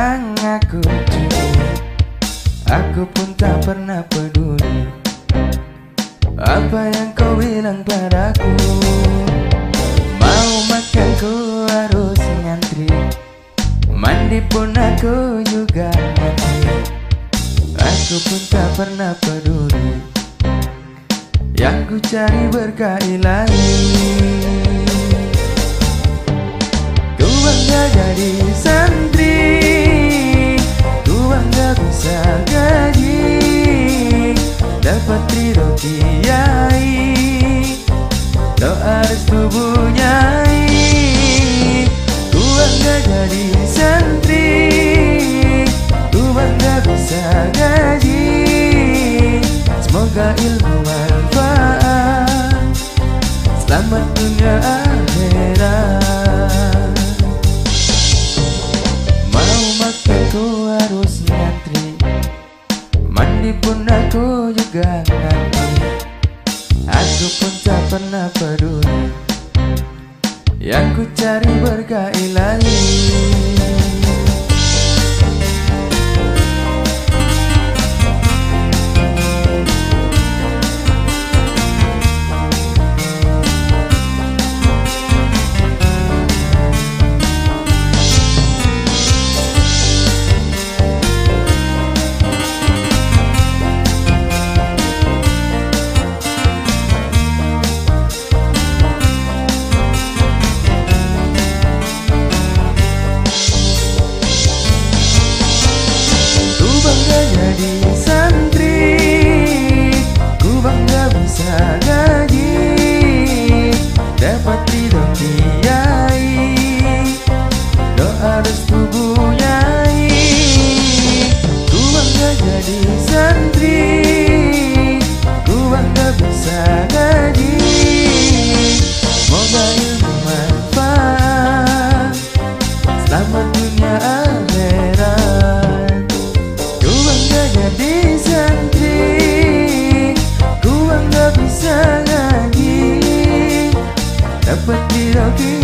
yang bilang aku curut Aku pun tak pernah peduli Apa yang kau bilang padaku. Mau makan ku harus ngantri Mandi pun aku juga ngantri Aku pun tak pernah peduli Yang ku cari berkah ilahi Semoga ilmu manfaat Selamat dunia akhirat. Mau makan ku harus ngantri Mandi pun aku juga ngantri Aku pun tak pernah peduli. Yang ku cari berkah ilahi Là